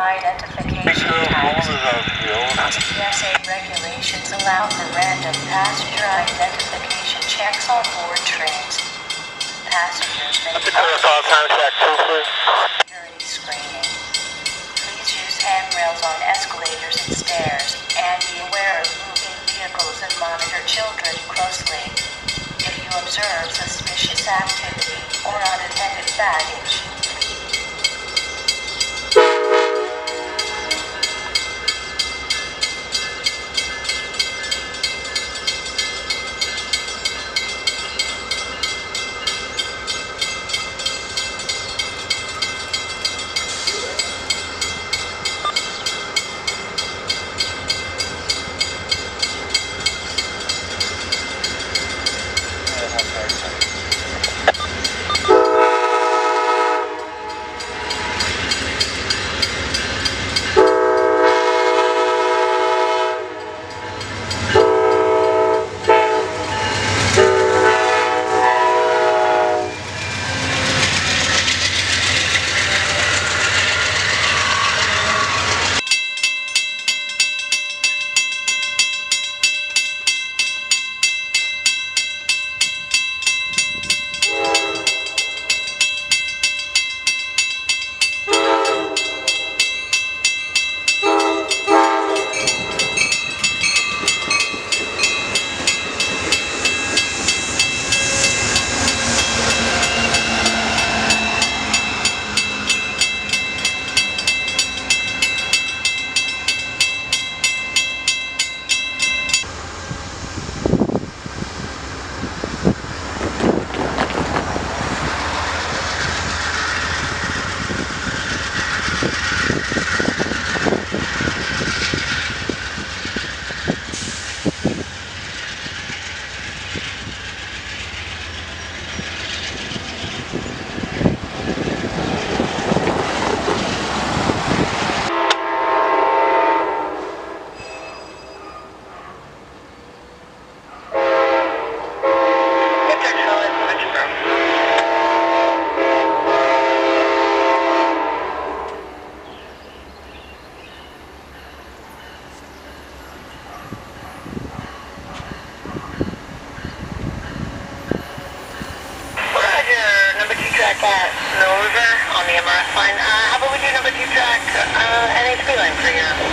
identification tags. TSA regulations allow for random passenger identification checks on board trains. Passengers may be security screening. Please use handrails on escalators and stairs, and be aware of moving vehicles and monitor children closely. If you observe suspicious activity or unattended baggage, two track, uh, NHP line for you?